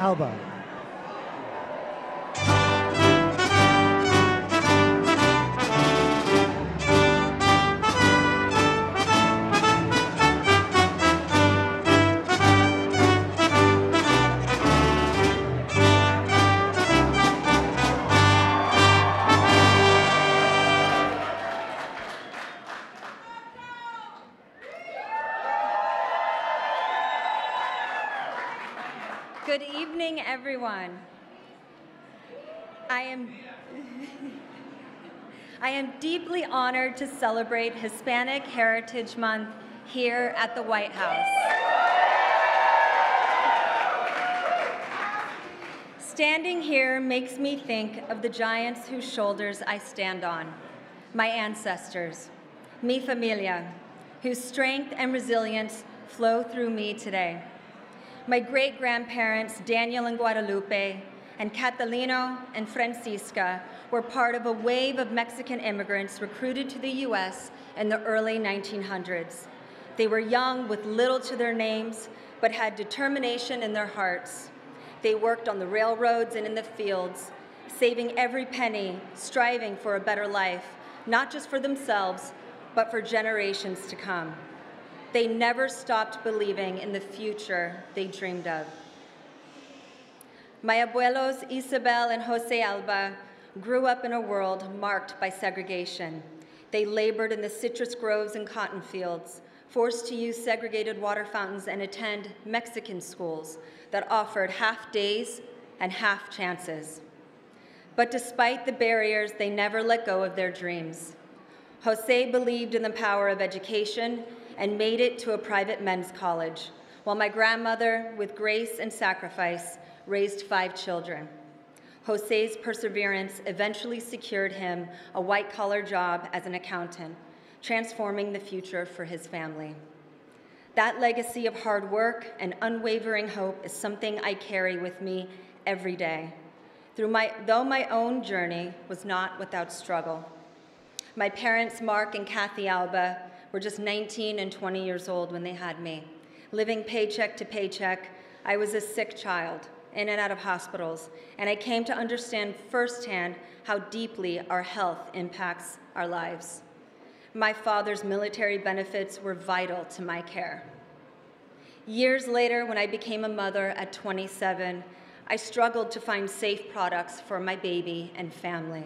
Alba. I am deeply honored to celebrate Hispanic Heritage Month here at the White House. Standing here makes me think of the giants whose shoulders I stand on, my ancestors, mi familia, whose strength and resilience flow through me today. My great grandparents, Daniel and Guadalupe, and Catalino and Francisca, were part of a wave of Mexican immigrants recruited to the US in the early 1900s. They were young with little to their names, but had determination in their hearts. They worked on the railroads and in the fields, saving every penny, striving for a better life, not just for themselves, but for generations to come. They never stopped believing in the future they dreamed of. My abuelos, Isabel and Jose Alba, grew up in a world marked by segregation. They labored in the citrus groves and cotton fields, forced to use segregated water fountains and attend Mexican schools that offered half days and half chances. But despite the barriers, they never let go of their dreams. Jose believed in the power of education and made it to a private men's college, while my grandmother, with grace and sacrifice, raised five children. Jose's perseverance eventually secured him a white collar job as an accountant, transforming the future for his family. That legacy of hard work and unwavering hope is something I carry with me every day. Through my, though my own journey was not without struggle. My parents, Mark and Kathy Alba, were just 19 and 20 years old when they had me. Living paycheck to paycheck, I was a sick child, in and out of hospitals, and I came to understand firsthand how deeply our health impacts our lives. My father's military benefits were vital to my care. Years later, when I became a mother at 27, I struggled to find safe products for my baby and family.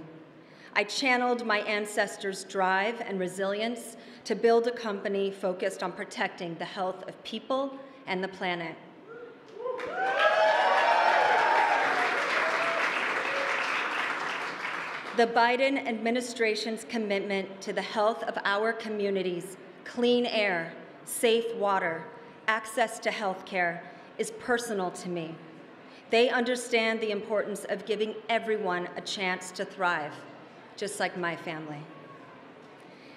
I channeled my ancestors' drive and resilience to build a company focused on protecting the health of people and the planet. The Biden administration's commitment to the health of our communities, clean air, safe water, access to health care is personal to me. They understand the importance of giving everyone a chance to thrive, just like my family.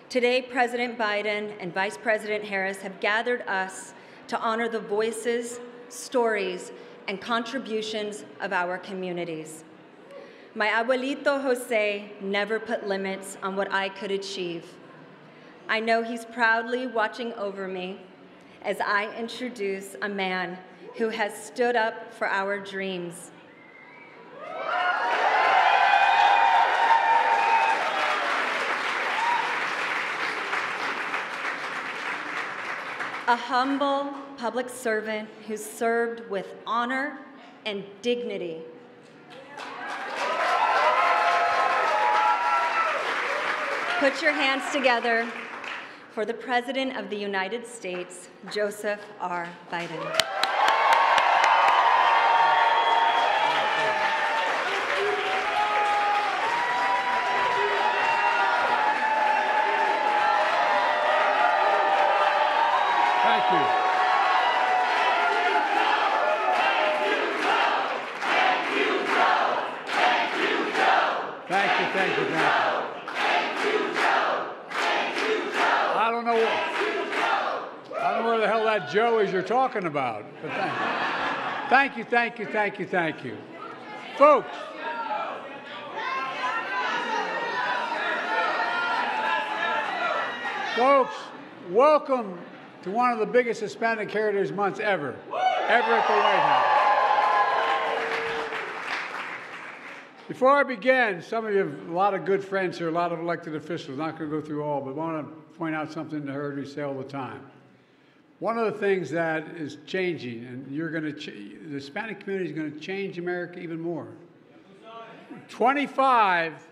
Today, President Biden and Vice President Harris have gathered us to honor the voices, stories, and contributions of our communities. My abuelito Jose never put limits on what I could achieve. I know he's proudly watching over me as I introduce a man who has stood up for our dreams a humble public servant who served with honor and dignity. Put your hands together for the President of the United States, Joseph R. Biden. Know. I don't know where the hell that Joe is you're talking about. But thank you, thank you, thank you, thank you, folks. Folks, welcome to one of the biggest Hispanic Heritage Months ever, ever at the White House. Before I begin, some of you have a lot of good friends here, a lot of elected officials. Not going to go through all, but want to point out something I heard me say all the time. One of the things that is changing, and you're going to, ch- the Hispanic community is going to change America even more. 25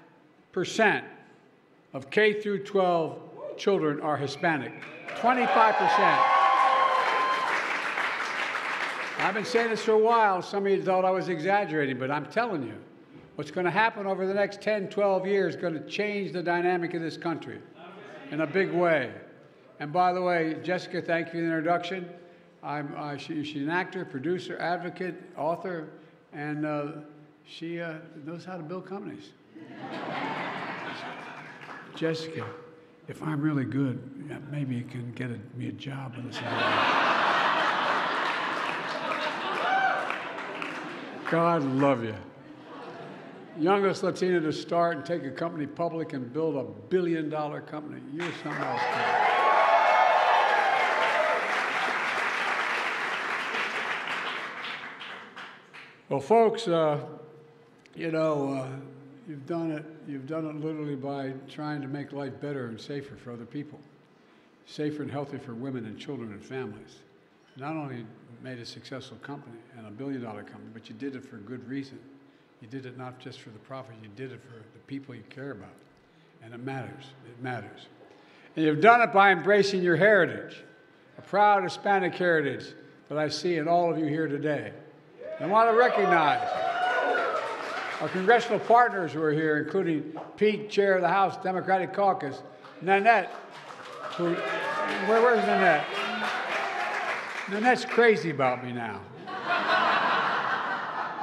percent of K through 12 children are Hispanic. 25 percent. I've been saying this for a while. Some of you thought I was exaggerating, but I'm telling you, what's going to happen over the next 10, 12 years is going to change the dynamic of this country in a big way. And by the way, Jessica, thank you for the introduction. I'm, uh, she, she's an actor, producer, advocate, author, and uh, she uh, knows how to build companies. Jessica, if I'm really good, maybe you can get a, me a job in this. God love you. Youngest Latina to start and take a company public and build a billion dollar company. You're something else. Well, folks, uh, you know, uh, you've done it. You've done it literally by trying to make life better and safer for other people, safer and healthy for women and children and families. Not only made a successful company and a billion-dollar company, but you did it for good reason. You did it not just for the profit. You did it for the people you care about, and it matters. It matters. And you've done it by embracing your heritage, a proud Hispanic heritage that I see in all of you here today. I want to recognize our congressional partners who are here, including Pete, Chair of the House Democratic Caucus, Nanette, who, where, where's Nanette? Nanette's crazy about me now.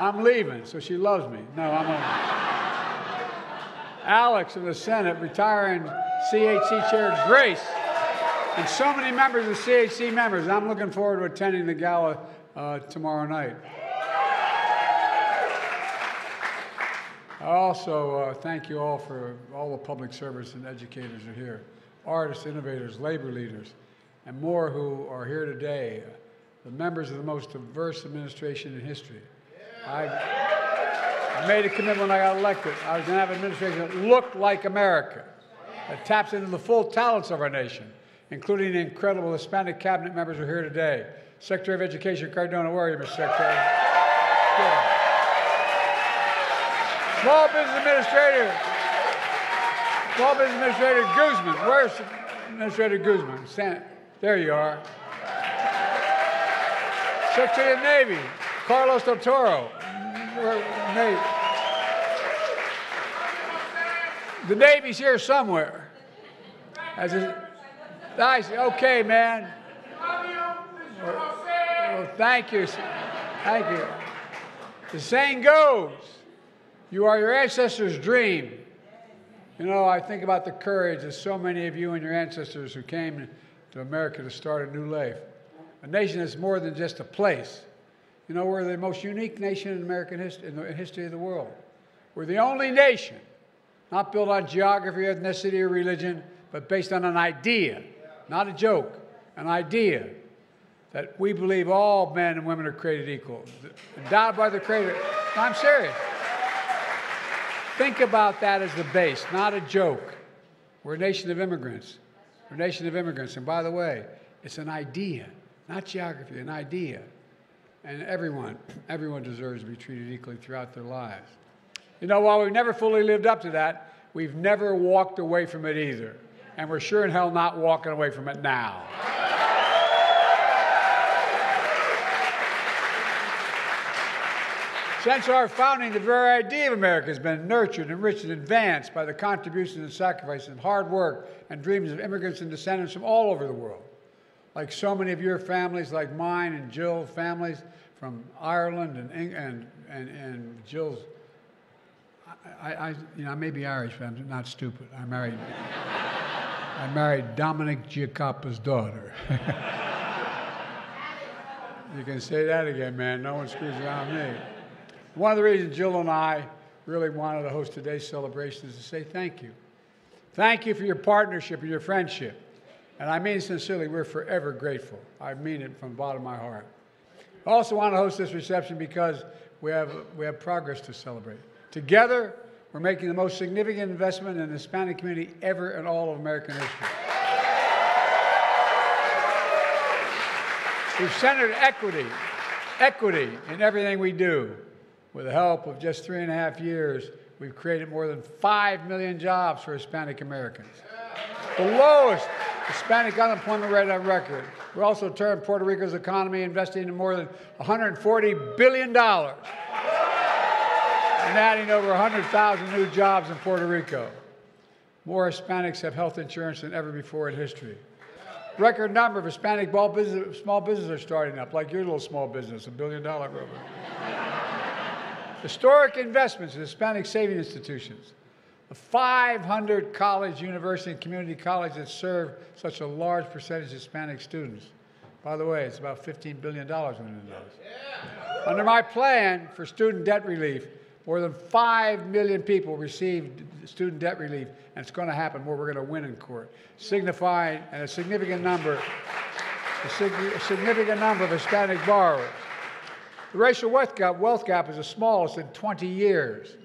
I'm leaving, so she loves me. No, I'm a... Alex in the Senate, retiring CHC Chair Grace, and so many members of CHC members. I'm looking forward to attending the gala uh, tomorrow night. I also uh, thank you all for all the public service and educators are here, artists, innovators, labor leaders, and more who are here today, the members of the most diverse administration in history. I, made a commitment when I got elected. I was going to have an administration that looked like America, that taps into the full talents of our nation, including the incredible Hispanic cabinet members who are here today. Secretary of Education Cardona, where are you, Mr. Secretary? Small Business Administrator, Small Business Administrator Guzman. Where's Administrator Guzman? Stand, there you are. Secretary of Navy, Carlos Del Toro. Navy. The Navy's here somewhere. As is, nice. Okay, man. Well, thank you. Thank you. The saying goes, you are your ancestors' dream. You know, I think about the courage of so many of you and your ancestors who came to America to start a new life. A nation that's more than just a place. You know, we're the most unique nation in American history, in the history of the world. We're the only nation not built on geography, ethnicity, or religion, but based on an idea, not a joke, an idea that we believe all men and women are created equal, endowed by the Creator. I'm serious. Think about that as the base, not a joke. We're a nation of immigrants. We're a nation of immigrants. And by the way, it's an idea, not geography, an idea. And everyone, everyone deserves to be treated equally throughout their lives. You know, while we've never fully lived up to that, we've never walked away from it either. And we're sure in hell not walking away from it now. Since our founding, the very idea of America has been nurtured, enriched, and advanced by the contributions and sacrifices and hard work and dreams of immigrants and descendants from all over the world. Like so many of your families, like mine and Jill's families from Ireland and, and, and, and Jill's. I, I, you know, I may be Irish, but I'm not stupid. I married, I married Dominic Giacoppa's daughter. you can say that again, man. No one screws around me. One of the reasons Jill and I really wanted to host today's celebration is to say thank you. Thank you for your partnership and your friendship. And I mean sincerely, we're forever grateful. I mean it from the bottom of my heart. I also want to host this reception because we have, we have progress to celebrate. Together, we're making the most significant investment in the Hispanic community ever in all of American history. We've centered equity, equity in everything we do. With the help of just three and a half years, we've created more than 5 million jobs for Hispanic Americans. The lowest Hispanic unemployment rate on record. We also turned Puerto Rico's economy, investing in more than $140 billion and adding over 100,000 new jobs in Puerto Rico. More Hispanics have health insurance than ever before in history. Record number of Hispanic small business, small businesses are starting up, like your little small business, a billion dollar rover. Historic investments in Hispanic serving institutions. The 500 college, university, and community colleges that serve such a large percentage of Hispanic students. By the way, it's about $15 billion those. Under my plan for student debt relief, more than 5 million people received student debt relief, and it's going to happen where we're going to win in court, signifying a significant number, a, sig- a significant number of Hispanic borrowers. The racial wealth gap, wealth gap is the smallest in 20 years.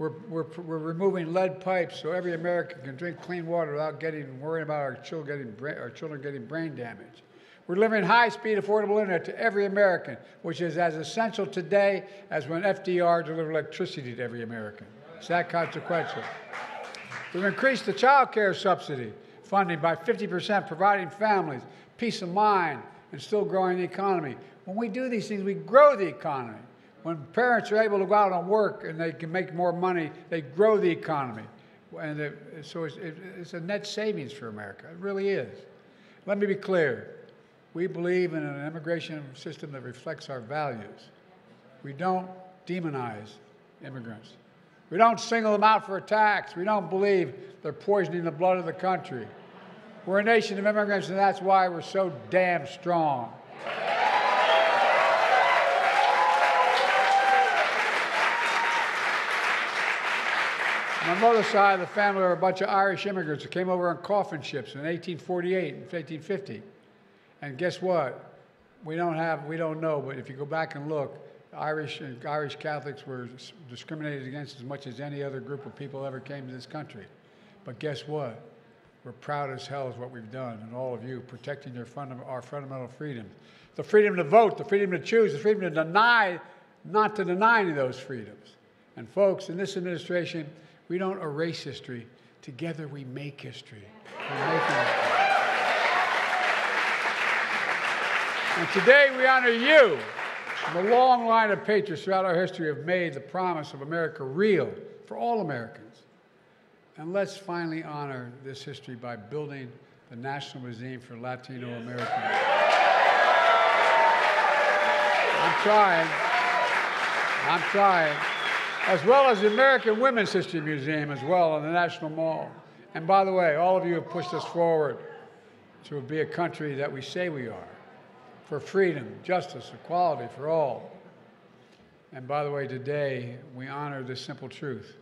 We're, we're, we're removing lead pipes so every American can drink clean water without getting worrying about our children getting, brain, our children getting brain damage. We're delivering high-speed, affordable internet to every American, which is as essential today as when FDR delivered electricity to every American. It's that consequential. We've increased the child care subsidy funding by 50%, providing families peace of mind and still growing the economy. When we do these things, we grow the economy. When parents are able to go out and work and they can make more money, they grow the economy. And it, so it's, it, it's a net savings for America. It really is. Let me be clear. We believe in an immigration system that reflects our values. We don't demonize immigrants. We don't single them out for attacks. We don't believe they're poisoning the blood of the country. We're a nation of immigrants, and that's why we're so damn strong. My mother's side of the family are a bunch of Irish immigrants that came over on coffin ships in 1848 and 1850. And guess what? We don't have, we don't know, but if you go back and look, Irish and Irish Catholics were discriminated against as much as any other group of people ever came to this country. But guess what? We're proud as hell of what we've done, and all of you protecting your our fundamental freedoms. The freedom to vote, the freedom to choose, the freedom to deny, not to deny any of those freedoms. And folks, in this administration, we don't erase history. Together we make history. We're making history. And today we honor you. The long line of patriots throughout our history have made the promise of America real for all Americans. And let's finally honor this history by building the National Museum for Latino Americans. I'm trying. I'm trying. As well as the American Women's History Museum as well on the National Mall. And by the way, all of you have pushed us forward to be a country that we say we are for freedom, justice, equality for all. And by the way, today we honor this simple truth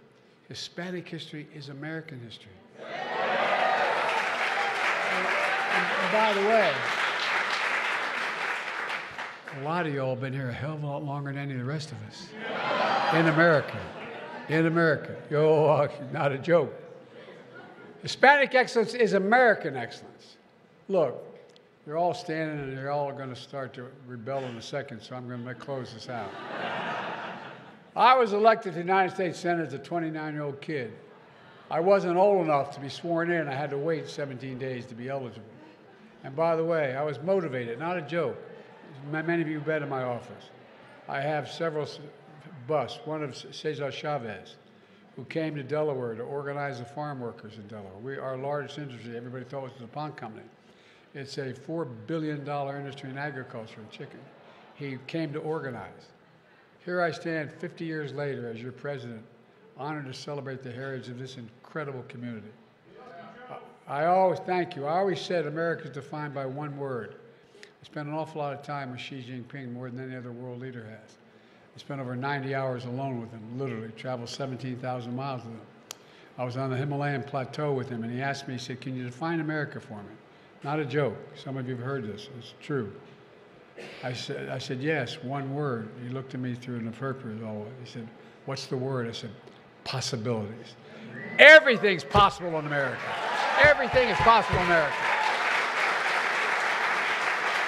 Hispanic history is American history. And, by the way, a lot of y'all have been here a hell of a lot longer than any of the rest of us. In America. In America. Yo, uh, not a joke. Hispanic excellence is American excellence. Look, they're all standing and they're all going to start to rebel in a second, so I'm going to close this out. I was elected to the United States Senate as a 29 year old kid. I wasn't old enough to be sworn in. I had to wait 17 days to be eligible. And by the way, I was motivated, not a joke. Many of you have been in my office. I have several busts, one of Cesar Chavez, who came to Delaware to organize the farm workers in Delaware. We, our largest industry, everybody thought it was the DuPont company. It's a $4 billion industry in agriculture and chicken. He came to organize. Here I stand 50 years later as your president, honored to celebrate the heritage of this incredible community. I always thank you. I always said America is defined by one word. I spent an awful lot of time with Xi Jinping, more than any other world leader has. Spent over 90 hours alone with him, literally, traveled 17,000 miles with him. I was on the Himalayan plateau with him, and he asked me, he said, Can you define America for me? Not a joke. Some of you have heard this. It's true. I said, I said, yes, one word. He looked at me through an interpreter. All he said, what's the word? I said, possibilities. Everything's possible in America. Everything is possible in America.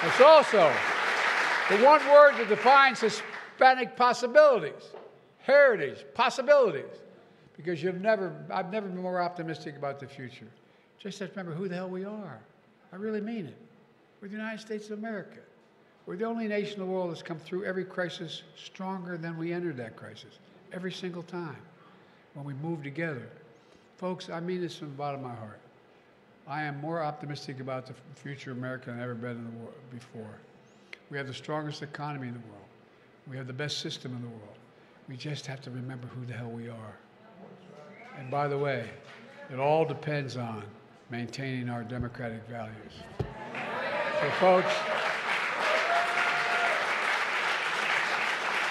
It's also the one word that defines Hispanic possibilities, heritage, possibilities. Because you've never, I've never been more optimistic about the future. Just to remember who the hell we are. I really mean it. We're the United States of America. We're the only nation in the world that's come through every crisis stronger than we entered that crisis, every single time when we move together. Folks, I mean this from the bottom of my heart. I am more optimistic about the future of America than I've ever been in the world before. We have the strongest economy in the world. We have the best system in the world. We just have to remember who the hell we are. And by the way, it all depends on maintaining our democratic values. So, folks,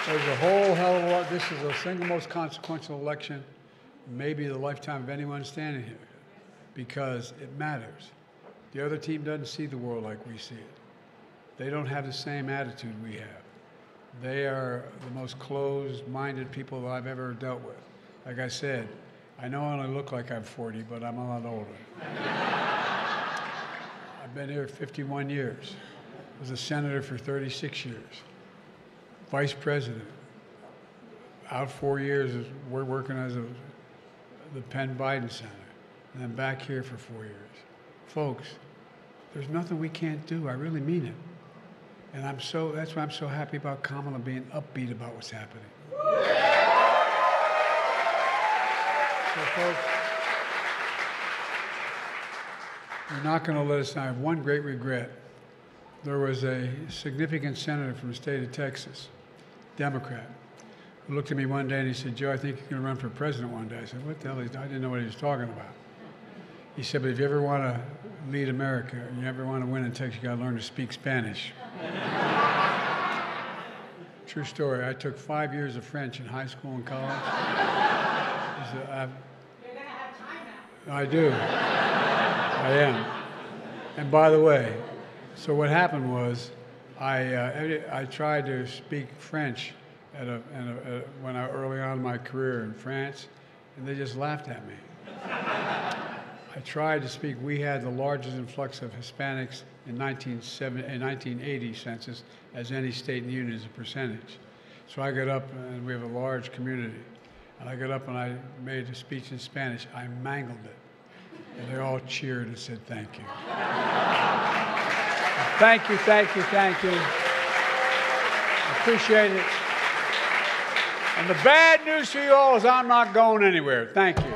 there's a whole hell of a lot. This is the single most consequential election, maybe the lifetime of anyone standing here, because it matters. The other team doesn't see the world like we see it. They don't have the same attitude we have. They are the most closed minded people that I've ever dealt with. Like I said, I know I only look like I'm 40, but I'm a lot older. I've been here 51 years. Was a senator for 36 years. Vice president. Out four years, we're working as a, the Penn Biden Center. And then back here for four years. Folks, there's nothing we can't do. I really mean it. And I'm so, that's why I'm so happy about Kamala being upbeat about what's happening. So, folks, you're not going to let us down. I have one great regret. There was a significant senator from the state of Texas, Democrat, who looked at me one day and he said, Joe, I think you're going to run for president one day. I said, What the hell? I didn't know what he was talking about. He said, But if you ever want to lead America, you ever want to win in Texas, you got to learn to speak Spanish. True story. I took five years of French in high school and college. Said, You're going to have time now. I do. I am. And by the way, so what happened was, I, uh, I tried to speak French at a, at a, at when I early on in my career in France, and they just laughed at me. I tried to speak. We had the largest influx of Hispanics in 1980 census as any state in the union as a percentage. So I got up, and we have a large community. And I got up and I made a speech in Spanish. I mangled it. And they all cheered and said, Thank you. thank you, thank you, thank you. Appreciate it. And the bad news for you all is I'm not going anywhere. Thank you.